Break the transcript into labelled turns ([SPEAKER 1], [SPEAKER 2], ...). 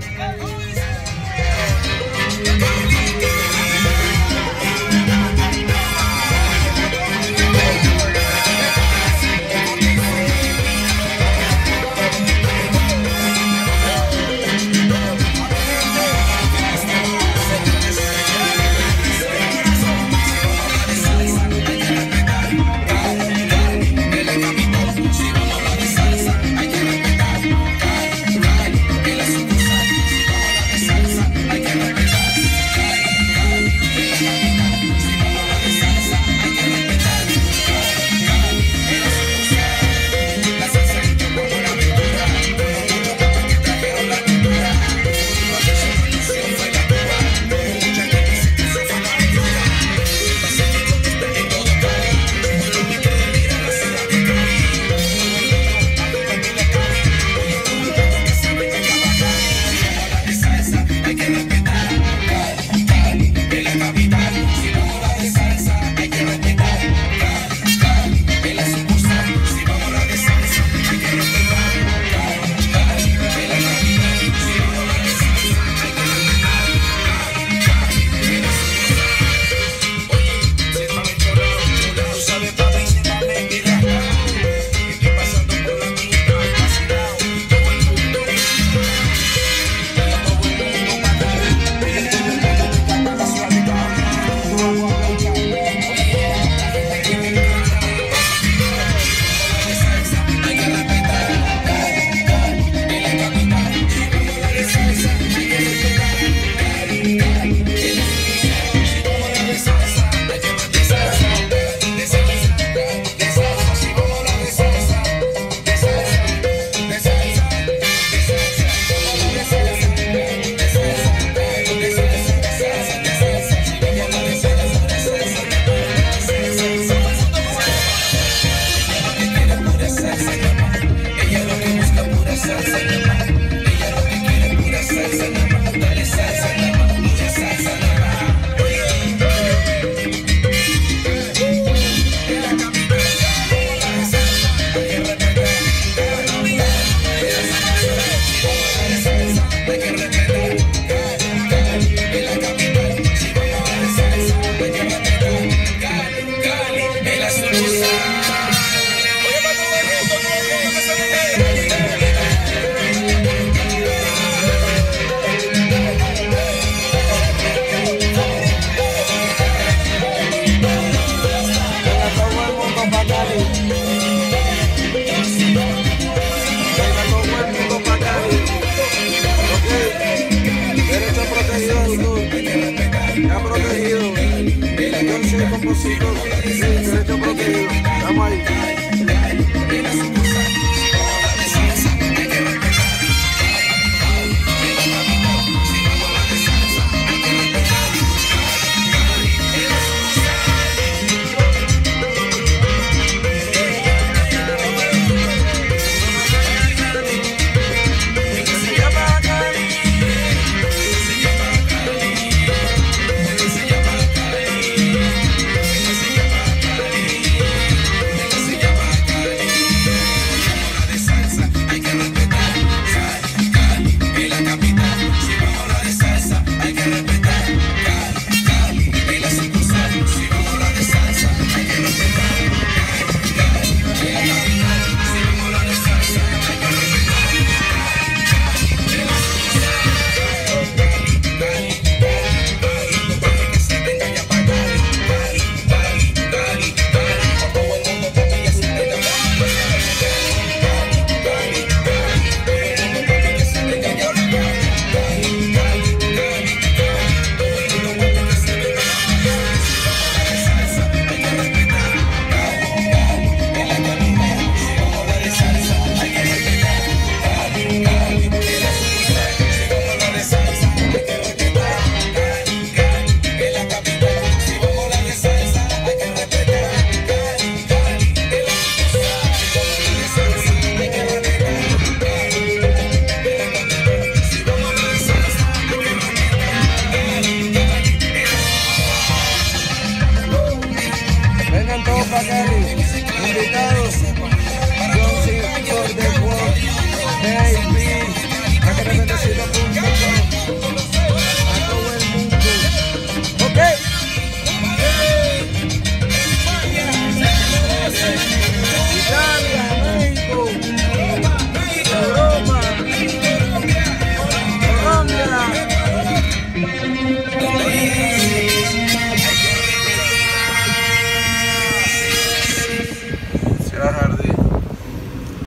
[SPEAKER 1] Ei,
[SPEAKER 2] consigo, consigo,